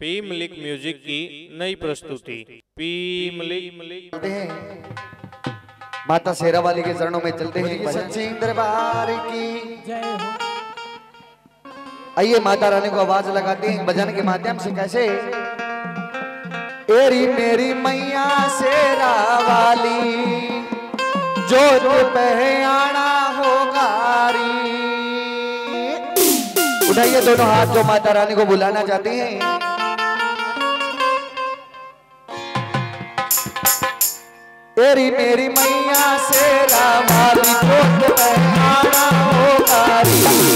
P Malik music की नई प्रस्तुति। पी मलिक माता शेरा वाली के चरणों में चलते हैं। सचिन दरबार की। आइए माता रानी को आवाज़ लगाते हैं भजन के माध्यम से। कैसे? एरी मेरी मैया शेरा शेरावाली जोत पहयाना हो गारी उठाइए दोनों हाथ जो माता रानी को बुलाना चाहती हैं। तेरी मेरी मैया से रामारी जोत तो होगा